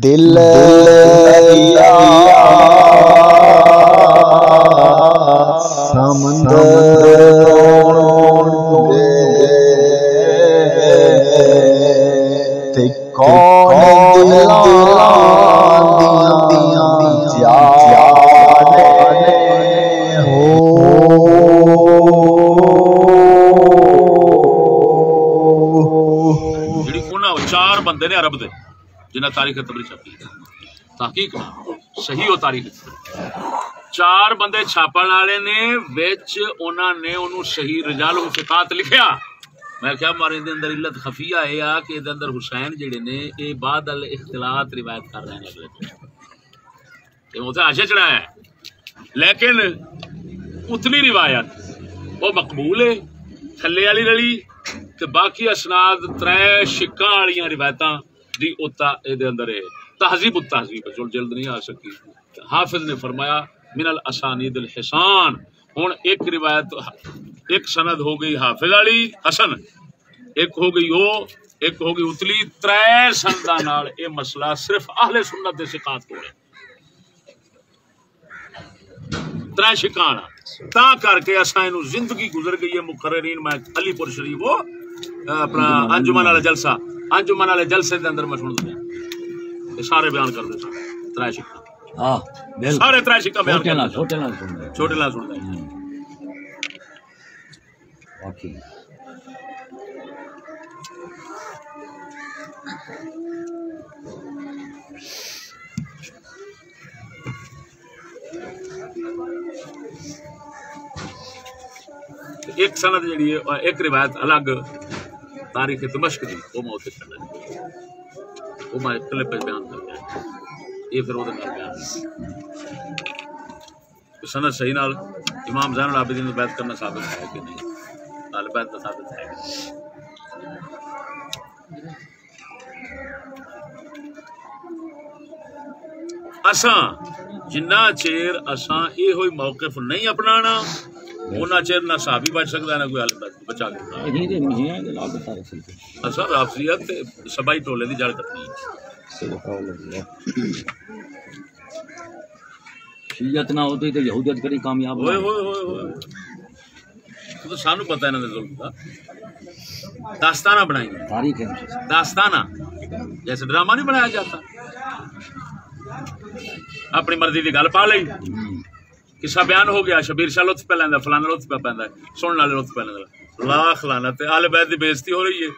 दिल दरिया समंदर होणगे ते कौन दिलां दियां जाने हो ਜਿਹੜੀ ਉਹਨਾਂ ਚਾਰ ਬੰਦੇ ਨੇ ਅਰਬ ਦੇ ਜਿਨ੍ਹਾਂ ਤਾਰੀਖ ਤਬਰੀ ਛਾਪੀ ਤਹਕੀਕ ਸਹੀ ਉਹ ਤਾਰੀਖ ਚਾਰ ਬੰਦੇ ਛਾਪਣ ਵਾਲੇ ਨੇ ਵਿੱਚ ਉਹਨਾਂ ਨੇ ਉਹਨੂੰ ਸਹੀ ਰਜਾਲ ਫਿਕਾਤ ਲਿਖਿਆ ਮੈਂ ਕਿਹਾ ਮਾਰੇ ਦੇ ਅੰਦਰ ਇਲਤ ਖਫੀਆ ਇਹ ਆ ਕਿ ਇਹਦੇ ਅੰਦਰ ਹੁਸੈਨ ਜਿਹੜੇ ਨੇ ਇਹ ਬਾਦ ਅਲ ਇਖਤਲਾਤ ਰਿਵਾਇਤ ਕਰ ਰਹੇ ਨੇ ਅਗਲੇ ਤੋਂ ਤੇ ਉਹ ਤਾਂ ਆਸ਼ਾ ਚੜਾਇਆ ਲੇਕਿਨ ਉਤਨੀ ਰਿਵਾਇਤ ਉਹ ਮਕਬੂਲ ਹੈ ਥੱਲੇ ਵਾਲੀ ਰਲੀ ਤੇ ਬਾਕੀ ਅਸਨਾਦ ਤਰੇ ਸ਼ਿੱਕਾਂ ਵਾਲੀਆਂ ਰਿਵਾਇਤਾਂ दी उता अंदर है। तहजीब तहजीब जो जल्द नहीं आ सकी। हाफिज ने फरमाया, मिनल असानी दिल हिसान। हूँ एक रिवायत, एक सनद हो गई हाफिज आली हसन। एक हो गई वो एक हो गई उतली। त्रै सनदा यह मसला सिर्फ़ आहले सुनत के शिकात को है। त्रै शिकान ता करके असा इन ज़िंदगी गुजर गई है मुकर्रीन मैं अलीपुर शरीफ अपना अंजुमन जलसा। अंजुमन जलसे के अंदर मैं सुन दिया सारे बयान कर दे त्रै सारे त्रै बयान छोटे सुन एक सनद जी एक रिवायत अलग तारीख दमश्क की उसे छड़ा वह मैं कले बयान कर गया ये फिर बयान तो सनद सही नाल इमाम जैन आबिदीन बैत करना साबित है कि नहीं? नाल बैत का साबित है। असा जिन्ना चेर असा यो मौकफ नहीं अपना ਉਹਨਾਂ ਚਿਰ ਨਾ ਸਾਹਬੀ ਬਚ ਸਕਦਾ ਨਾ ਕੋਈ ਹਾਲ ਬਚਾ ਸਕਦਾ यही दे नहीं है लाल बता रहे थे ਅਸਾਂ ਰਾਫਜ਼ੀਅਤ ਤੇ ਸਬਾਈ ਟੋਲੇ ਦੀ ਜੜ ਕੱਟਣੀ ਹੈ शीयत ना होती तो यहूदियत करी कामयाब ਓਏ ना ਹੋਏ ਹੋਏ ਹੋਏ ਉਹ ਤਾਂ ਸਾਨੂੰ ਪਤਾ ਇਹਨਾਂ ਦੇ ਜ਼ੁਲਮ ਦਾ ਦਾਸਤਾਨਾ ਬਣਾਈਆਂ तारीख है उनसे। दास्ताना जैसे ड्रामा नहीं बनाया जाता अपनी मर्जी की गल पा ली हम्म, किस्सा बयान हो गया शबीर शाह लुत्फ पे लेंदा फलाना लुत्फ पे पैंदा सुनने वाले लुत्फ पे लेंदा लाख लानत है आले बैद की बेइज्जती हो रही है।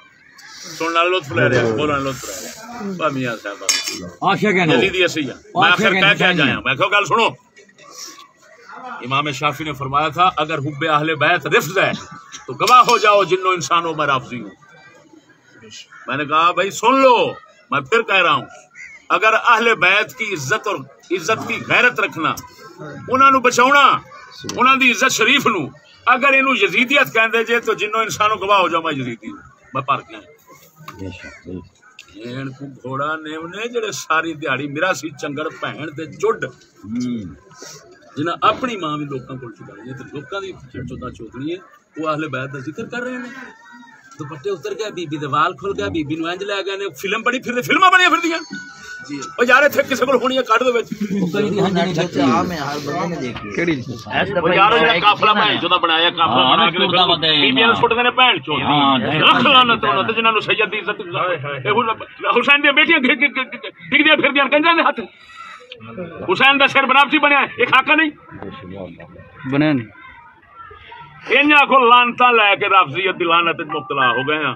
सुनने वाले लुत्फ ले रहे बोलने लुत्फ ले रहे साहब है जल्दी दी। है मैं आखिर कह जाया मैं कहो गल सुनो। इमाम शाफी ने फरमाया था अगर हुब्बे अहले बैत रिफ्ज है तो गवाह हो जाओ जिन्नो इंसानों में राफजी हूँ। मैंने कहा भाई सुन लो मैं फिर कह रहा हूँ। अगर अहले बैत की इज़्ज़त और इज़्ज़त की गैरत रखना ਉਹਨਾਂ ਨੂੰ ਬਚਾਉਣਾ, ਉਹਨਾਂ ਦੀ ਇੱਜ਼ਤ ਸ਼ਰੀਫ ਨੂੰ। ਅਗਰ ਇਹਨੂੰ ਯਜ਼ੀਦੀਅਤ ਕਹਿੰਦੇ ਜੇ, ਤਾਂ ਜਿੰਨੋਂ ਇਨਸਾਨੋਂ ਗਵਾਹ ਹੋ ਜਾਵਾਂ ਯਜ਼ੀਦੀ ਮੈਂ ਭਰ ਗਿਆ। ਇਹਨ ਕੋ ਘੋੜਾ ਨੇਮ ਨੇ ਜਿਹੜੇ ਸਾਰੀ ਦਿਹਾੜੀ ਮੇਰਾ ਸੀ ਚੰਗੜ ਭੈਣ ਤੇ ਜੁੱਡ ਜਿਨ੍ਹਾਂ ਆਪਣੀ ਮਾਂ ਵੀ ਲੋਕਾਂ ਕੋਲ ਚੁਕਾਈ ਹੈ ਤੇ ਲੋਕਾਂ ਦੀ ਚੋਦਾ ਚੋਦਣੀ ਹੈ ਉਹ ਆਹਲੇ ਬੈਤ ਦਾ ਜ਼ਿਕਰ ਕਰ ਰਹੇ ਨੇ। ਦੁਪੱਟੇ ਉਤਰ ਗਿਆ ਬੀਬੀ ਦੇ ਵਾਲ ਖੁੱਲ ਗਿਆ ਬੀਬੀ ਨੂੰ ਇੰਜ ਲੈ ਗਏ ਨੇ। ਫਿਲਮ ਬੜੀ ਫਿਰਦੇ, ਫਿਲਮਾਂ ਬਣੀਆਂ ਫਿਰਦੀਆਂ। ਉਹ ਯਾਰ ਇੱਥੇ ਕਿਸੇ ਕੋਲ ਹੋਣੀ ਆ ਕੱਢ ਦੇ ਵਿੱਚ ਕਿਹੜੀ ਉਹ ਯਾਰ ਉਹ ਜਿਹੜਾ ਕਾਫਲਾ ਭੈਣ ਚੋਂ ਦਾ ਬਣਾਇਆ ਕਾਫਲਾ ਬਣਾ ਕੇ ਬੀਬੀਆਂ ਨੂੰ ਸੁੱਟਦੇ ਨੇ ਭੈਣ ਚੋਂ ਰੱਖ ਲਾਨਤ ਉਹਨਾਂ ਤੇ ਜਿਨ੍ਹਾਂ ਨੂੰ ਸੈਦ ਦੀ ਇੱਜ਼ਤ ਇਹ ਹੁਸੈਨ ਦੀਆਂ ਬੇਟੀਆਂ ਡਿੱਗਦੀਆਂ ਫਿਰਦੀਆਂ ਕੰਜਾਂ ਦੇ ਹੱਥ ਹੁਸੈਨ ਦਾ ਸਿਰ ਬਨਾਵਟੀ ਬਣਿਆ ਇਹ ਖਾਕਾ ਨਹੀਂ ਬਣਿਆ ਨਹੀਂ ਇਹਨਾਂ ਕੋਲ ਲਾਨਤਾ ਲੈ ਕੇ ਰਫਜ਼ੀਅਤ ਦੀ ਲਾਨਤ ਵਿੱਚ ਮੁਬਤਲਾ ਹੋ ਗਏ ਆ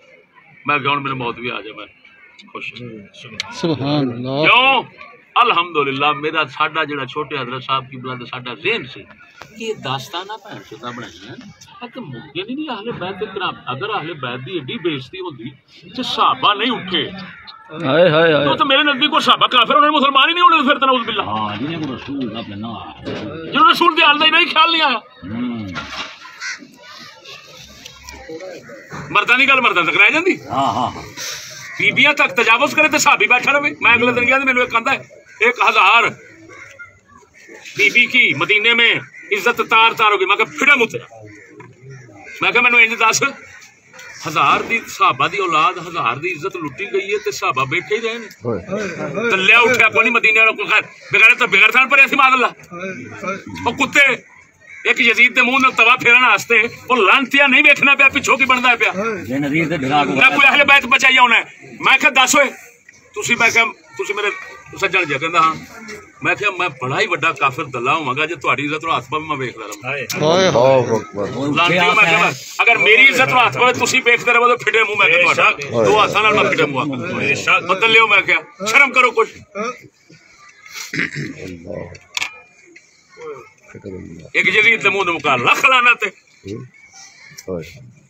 मैं क्या मेरी मौत भी आ जाए मैं खुश क्यों? अल्हम्दुलिल्लाह मेरा साडा जड़ा छोटे हज़रत साहब की बुलंद साडा जेन से। ये दास्ताना भैन शुदा बनाइया तो मुमकिन ही नहीं आहले बैत कराम अगर आहले बैत दी एडी बेइज्जती होंदी तो साहबा नहीं उठे। हाय हाय हाय। तो, तो मेरे नज़दीक कोई साहबा काफिर उन्होंने मुसलमान ही नहीं होने तो फिर तनाउज बिल्ला हाँ जिन्हें को रसूल ना अपना जिन्होंने रसूल दे हाल ही नहीं ख्याल नहीं आया। हम्म। ਹੂੰ मर्दा की गल मर्दा तक रह जाती ਹਾਂ ਹਾਂ ਹਾਂ बीबियां तक तजावुज करे तो साहबी बैठा रहे मैं अगले दिन गया तो मैंने एक कहता है एक हजार बीबी की मदीने में इज्जत तार तार होगी मैं कहा फिर मुते मैं कहा मैंने इंज दस ਹਜ਼ਾਰ ਦੀ ਸਾਹਬਾ ਦੀ ਔਲਾਦ ਹਜ਼ਾਰ ਦੀ ਇੱਜ਼ਤ ਲੁੱਟੀ ਗਈ ਹੈ ਤੇ ਸਾਹਬਾ ਬੈਠੇ ਹੀ ਰਹੇ ਨੇ ਤੱਲਿਆ ਉੱਠਿਆ ਕੋਈ ਨਹੀਂ ਮਦੀਨੇ ਵਾਲਾ ਕੋਈ ਖੈਰ ਬਗੈਰ ਤਾਂ ਬਗੈਰ ਥਾਂ ਪਰ ਅਸੀਂ ਮਾਦ ਅੱਲਾ ਉਹ ਕੁੱਤੇ ਇੱਕ ਯਜ਼ੀਦ ਦੇ ਮੂੰਹ ਨਾਲ ਤਵਾ ਫੇਰਨ ਵਾਸਤੇ ਉਹ ਲਾਂਤੀਆ ਨਹੀਂ ਵੇਖਣਾ ਪਿਆ ਪਿੱਛੋਂ ਕੀ ਬਣਦਾ ਪਿਆ ਜੇ ਨਜ਼ੀਰ ਦੇ ਢਰਾ ਕੋ ਮੈਂ ਕੋਈ ਅਹਲੇ ਬੈਤ ਬਚਾਈਆ ਹੋਣਾ ਹੈ। ਮੈਂ ਕਿਹਾ ਦੱਸ ਓਏ ਤੁਸੀਂ ਮੈਂ ਕਿਹਾ ਤੁਸੀਂ ਮੇਰੇ ਸੱਜਣ ਜਿਹਾ ਕਹਿੰਦਾ ਹਾਂ ਮੈਂ ਕਿਹਾ ਮੈਂ ਬੜਾ ਹੀ ਵੱਡਾ ਕਾਫਰ ਦੱਲਾ ਹੋਵਾਂਗਾ ਜੇ ਤੁਹਾਡੀ ਇੱਜ਼ਤ ਨੂੰ ਹੱਥ ਪਾਵੇ ਮੈਂ ਵੇਖਦਾ ਰਹਾਂ Allahu Akbar. ਉਹ ਉੱਠੇ ਲਾਂਤੀ ਆ ਮੈਂ ਕਿਹਾ ਅਗਰ ਮੇਰੀ ਇੱਜ਼ਤ ਨੂੰ ਹੱਥ ਪਾਵੇ ਤੁਸੀਂ ਵੇਖਦੇ ਰਹੋ ਤਾਂ ਫਿੱਟੇ ਮੂੰਹ ਮੈਂ ਕਿਹਾ ਤੁਹਾਡਾ ਦੋ ਹੱਥਾਂ ਨਾਲ ਮੈਂ ਫਿੱਟੇ ਮੂੰਹ ਆਖਾਂ ਬਦਲ ਲਿਓ ਮੈਂ ਕਿਹਾ ਸ਼ਰਮ ਕਰੋ ਕੁਛ Allah. Shukran. ਇੱਕ ਜਦੀਦ ਦੇ ਮੂੰਹ ਦੇ ਮੁਕਾਲ ਲੱਖ ਲਾਣਾ ਤੇ Hoy.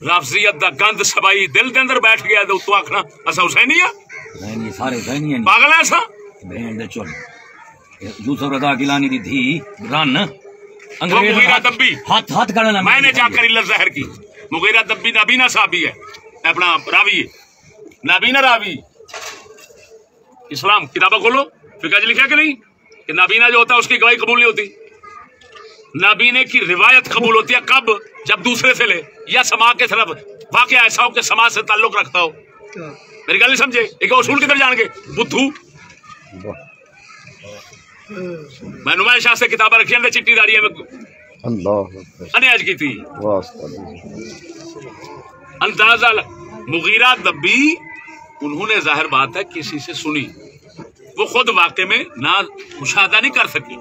ਲਫ਼ਜ਼ੀਅਤ ਦਾ ਗੰਦ ਸਬਾਈ ਦਿਲ ਦੇ ਅੰਦਰ ਬੈਠ ਗਿਆ ਤੇ ਉਤੋਂ ਆਖਣਾ ਅਸਾਂ ਹੁਸੈਨੀ ਆ ਜ਼ੈਨੀ ਸਾਰੇ ਜ਼ੈਨੀ ਨੇ ਪਾਗਲ ਐ ਅਸਾਂ ਭੈਣ ਦੇ ਚੁੱਲ ਯੂਸਫ ਰਜ਼ਾ ਗਿਲਾਨੀ ਦੀ ਧੀ ਰਨ वो मुगीरा दब्बी ਹੱਥ ਹੱਥ ਕਰਨਾ मैंने जाकर इल्लत जहर की मुगीरा दब्बी नाबीना साहबी है अपना रावी है नाबीना रावी इस्लाम किताबा खोलो फिका लिखा कि नहीं कि नाबीना जो होता है उसकी गवाही कबूल नहीं होती नाबीने की रिवायत कबूल होती है कब? जब दूसरे से ले या समा के तरफ़। वाकया ऐसा हो कि समाज से ताल्लुक रखता हो। मेरी गल नहीं समझे? एक उसूल किधर जान के। बुद्धू। मैं नुमाइश से किताबा रखी अंदर चिट्टी दाड़ी है. अनयाज की। थी. अंदाज़ा मुगीरा दब्बी उन्होंने ज़ाहिर बात है किसी से सुनी। वो खुद वाकई में ना मुशादा नहीं कर सकी।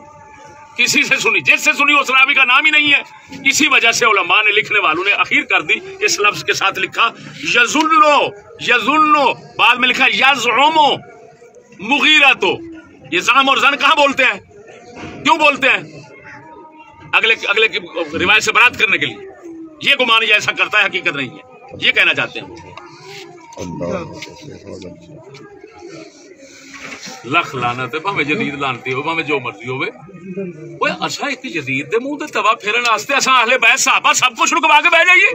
किसी से सुनी, जिससे सुनी, उस रावी का नाम ही नहीं है। इसी वजह से उलमा ने लिखने वालों ने अखीर कर दी, इस लफ्ज के साथ लिखा, यजुल्लो यजुल्लो। बाद में लिखा, यजउमो मुगीरा तो ये जाम और जन कहाँ बोलते हैं? क्यों बोलते हैं? अगले अगले की रिवायत से बरात करने के लिए। ये गुमान ऐसा करता है, हकीकत नहीं है। ये कहना चाहते हैं. ਲੱਖ ਲਾਨਾ ਤੇ ਭਾਵੇਂ ਜਦੀਦ ਲਾਨਤੀ ਹੋ ਭਾਵੇਂ ਜੋ ਮਰਜ਼ੀ ਹੋਵੇ। ਓਏ ਅਸਾਂ ਇੱਕ ਜਦੀਦ ਦੇ ਮੂੰਹ ਤੇ ਤਵਾ ਫੇਰਨ ਵਾਸਤੇ ਅਸਾਂ ਅਹਲੇ ਬੈਤ ਸਾਹਬਾ ਸਭ ਕੁਝ ਨੂੰ ਕੇ ਬਹਿ ਜਾਈਏ।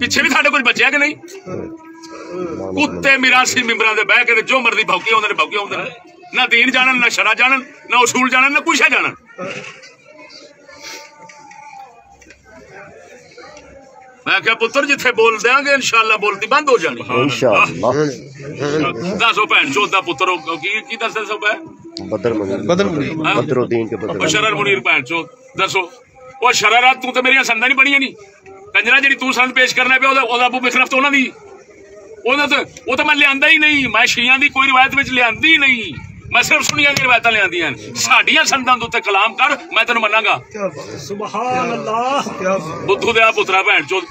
ਪਿੱਛੇ ਵੀ ਸਾਡੇ ਕੋਲ ਬਚਿਆ ਕਿ ਨਹੀਂ? ਕੁੱਤੇ ਮਿਰਾਸੀ ਮਿੰਬਰਾਂ ਦੇ ਬਹਿ ਕੇ ਜੋ ਮਰਦੀ ਭੌਕੀ ਆਉਂਦੇ ਨੇ ਭੌਕੀ ਆਉਂਦੇ ਨੇ। ਨਾ ਦੀਨ ਜਾਣਨ ਨਾ ਸ਼ਰਾ ਜਾਣਨ ਨਾ ਉਸੂਲ ਜਾਣਨ ਨਾ ਕੁਛ ਜਾਣਨ। ਮੈਂ ਕਿਹਾ ਪੁੱਤਰ ਜਿੱਥੇ ਬੋਲ ਦਿਆਂਗੇ ਇਨਸ਼ਾਅੱਲਾ ਬੋਲਦੀ ਬੰਦ ਹੋ ਜਾਣੀ। ਇਨਸ਼ਾਅੱਲਾ। ਦੱਸੋ ਭੈਣ ਚੋਦ ਦਾ ਪੁੱਤਰ ਕੀ ਕੀ ਦੱਸੇ ਸਭ ਹੈ? ਬਦਰ ਮੁਨੀਰ। ਬਦਰ ਮੁਨੀਰ। ਬਦਰਉਦੀਨ ਕੇ ਬਦਰ ਬਸ਼ਰਰ ਮੁਨੀਰ। ਭੈਣ ਚੋ ਦੱਸੋ। ਉਹ ਸ਼ਰਾਰਤ ਤੂੰ ਤੇ ਮੇਰੀਆਂ ਸੰਦਾਂ ਨਹੀਂ ਬਣੀਆਂ ਨਹੀਂ। ਕੰਜਰਾ ਜਿਹੜੀ ਤੂੰ ਸੰਦ ਪੇਸ਼ ਕਰਨਾ ਪਿਆ ਉਹਦਾ ਉਹਦਾ ਅਬੂ ਬਖਰਫਤ ਉਹਨਾਂ ਦੀ। ਉਹਦਾ ਤਾਂ ਉਹ ਤਾਂ ਮੈਂ ਲਿਆਂਦਾ ਹੀ ਨਹੀਂ। ਮੈਂ ਸ਼ੀਆਂ ਦੀ ਕੋਈ ਰਿਵਾਇਤ ਵਿੱਚ ਲਿਆਂਦੀ ਨਹੀਂ। ਮੈਂ ਸਿਰਫ ਸੁਣੀਆਂ ਦੀਆਂ ਰਵਾਇਤਾਂ ਲਿਆਂਦੀਆਂ ਸਾਡੀਆਂ ਸੰਦਾਂ ਦੇ ਉੱਤੇ ਕਲਾਮ ਕਰ ਮੈਂ ਤੈਨੂੰ ਮੰਨਾਂਗਾ ਸੁਭਾਨ ਅੱਲਾਹ ਬੁੱਧੂ ਦੇ ਆ ਪੁੱਤਰਾ ਭੈਣ ਚੋਦ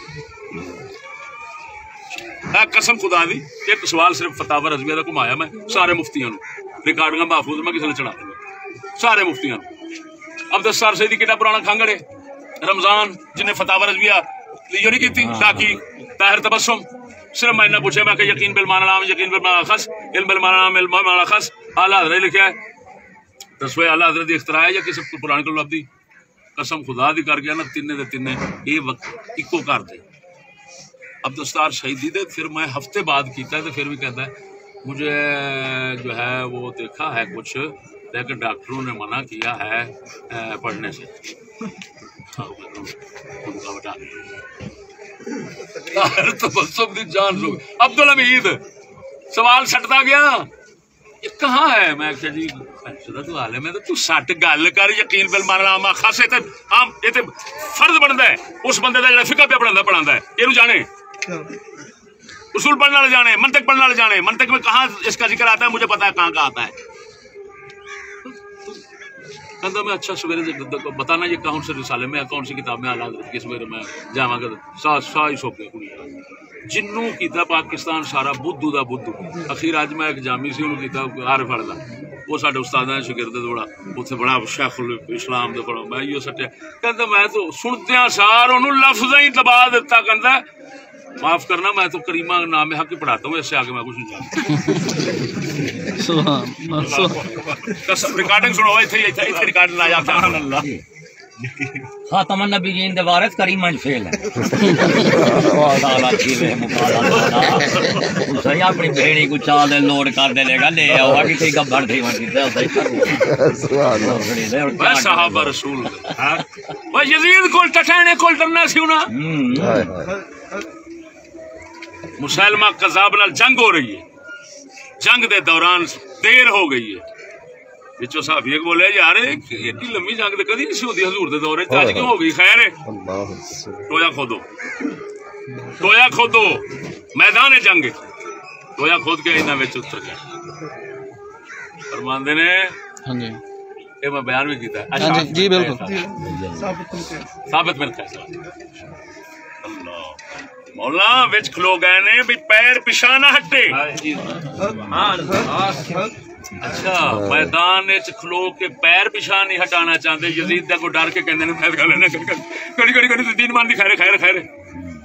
ਆ ਕਸਮ ਖੁਦਾ ਦੀ ਇੱਕ ਸਵਾਲ ਸਿਰਫ ਫਤਾਵਾ ਰਜ਼ਵੀਆ ਦਾ ਘੁਮਾਇਆ ਮੈਂ ਸਾਰੇ ਮੁਫਤੀਆਂ ਨੂੰ ਰਿਕਾਰਡਾਂ ਮਾਹਫੂਜ਼ ਮੈਂ ਕਿਸੇ ਨੂੰ ਚੜਾ ਦਿੰਦਾ ਸਾਰੇ ਮੁਫਤੀਆਂ ਨੂੰ ਅਬਦਸ ਸਰ ਸੈਦੀ ਕਿਹੜਾ ਪੁਰਾਣਾ ਖਾਂਗੜ ਹੈ ਰਮਜ਼ਾਨ ਜਿਨੇ ਫਤਾਵਾ ਰਜ਼ਵੀਆ ਲੀਓ ਨਹੀਂ ਕੀਤੀ ਸਾਕੀ ਤਾਹਿਰ ਤਬਸਮ सिर्फ़ मैं इन्ना पूछा मैं कि यकीन बिल माना नाम यकीन बिल माना खस इल्म बिल माना नाम इल्म माना खस आला हज़रत ने लिखा है। दसवें आला हज़रत दी इख्तरा है या किसी पुराने को लब्दी कसम खुदा दी कर गया ना तिन्ने दे तिन्ने ये वक्त इको कर दे। अब दस्तार शहीदी दे फिर मैं हफ़्ते बाद कीता तो फिर भी कहता है मुझे जो है वो देखा है कुछ लेकिन डॉक्टरों ने मना किया है पढ़ने से। हाँ, उनका बता तो जान लोग अब्दुल हमीद सवाल सटता गया। ये है? मैं जी तो तू सट गल कर फ़र्ज़ बनता है। उस बंदे फिका पे पढ़ाता हाँ। में कहाँ इसका ज़िक्र आता है? मुझे पता है कहाँ का आता है। कहता मैं अच्छा सवेरे से द- द- बताना ये कौन से रिसाले में कौन सी किताब में हालात की सवेरे मैं जावांगा सा सा ही सो के कुड़ी जिन्नू कीता पाकिस्तान सारा बुद्धू ਦਾ ਬੁੱਧੂ ਅਖੀਰ ਅੱਜ ਮੈਂ ਇੱਕ ਜਾਮੀ ਸੀ ਉਹਨੂੰ ਕੀਤਾ ਆਰਫ ਦਾ ਉਹ ਸਾਡੇ ਉਸਤਾਦਾਂ ਦੇ ਸ਼ਾਗਿਰਦ ਥੋੜਾ ਉੱਥੇ ਬੜਾ ਸ਼ੇਖੁਲ ਇਸਲਾਮ ਦੇ ਬੜਾ ਮੈਂ ਇਹੋ ਸੱਟਿਆ ਕਹਿੰਦਾ ਮੈਂ ਤਾਂ ਸੁਣਦਿਆਂ ਸਾਰ ਉਹਨੂੰ ਲਫ਼ਜ਼ਾਂ ਹੀ ਦਬਾ ਦਿੱਤਾ ਕਹਿੰਦਾ माफ करना मैं तो करीमा नाम हक ही पढ़ाता हूँ इससे आगे मैं कुछ नहीं जानता सुभान सुभान रिकॉर्डिंग सुनो इथे इथे इथे रिकॉर्डिंग लाया सुभान अल्लाह खातम नबीयीन दे वारिस करीम मंज फेल है। ताला खीले मुकाला सही अपनी भेड़ी को चाल दे लोड कर दे लेगा ले आओ आगे थे गब्बर थे वंटी ते सही कर सुभान मैं साहब रसूल। वो यजीद को टठाने को डरना सी ना? हम्म। हाय हाय मुसलमा कजाब नाल जंग हो रही है। ਜੰਗ ਦੇ ਦੌਰਾਨ ਦੇਰ ਹੋ ਗਈ ਹੈ ਵਿੱਚੋਂ ਸਾਹਬੀ ਇੱਕ ਬੋਲਿਆ ਯਾਰ ਇੱਡੀ ਲੰਮੀ ਜੰਗ ਤੇ ਕਦੀ ਨਹੀਂ ਹੁੰਦੀ ਹਜ਼ੂਰ ਦੇ ਦੌਰੇ ਅੱਜ ਕਿਉਂ ਹੋ ਗਈ ਖੈਰ ਹੈ ਟੋਇਆ ਖੋਦੋ ਟੋਇਆ ਖੋਦੋ ਮੈਦਾਨ ਹੈ ਜੰਗ ਟੋਇਆ ਖੋਦ ਕੇ ਇਹਨਾਂ ਵਿੱਚ ਉਤਰ ਗਿਆ ਫਰਮਾਉਂਦੇ ਨੇ ਹਾਂਜੀ ਇਹ ਮੈਂ ਬਿਆਨ ਵੀ ਕੀਤਾ ਅੱਛਾ ਜੀ ਬਿਲਕੁਲ ਸਾਬਤ ਮਿਲਦਾ ਸਾਬਤ ਮਿਲਦਾ ਅੱਲਾਹ मौला बिच खलो गए ने भी पैर पिछा ना हटे। अच्छा मैदान खलो के पैर पिछा नहीं हटाना चाहते यजीद को डर के कहने खैर कर लेना कड़ी कड़ी कड़ी तीन मान खैर खैर खैर।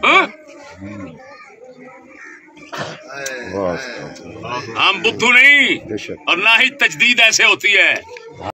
हाँ? हम बुद्धू नहीं और ना ही तजदीद ऐसे होती है।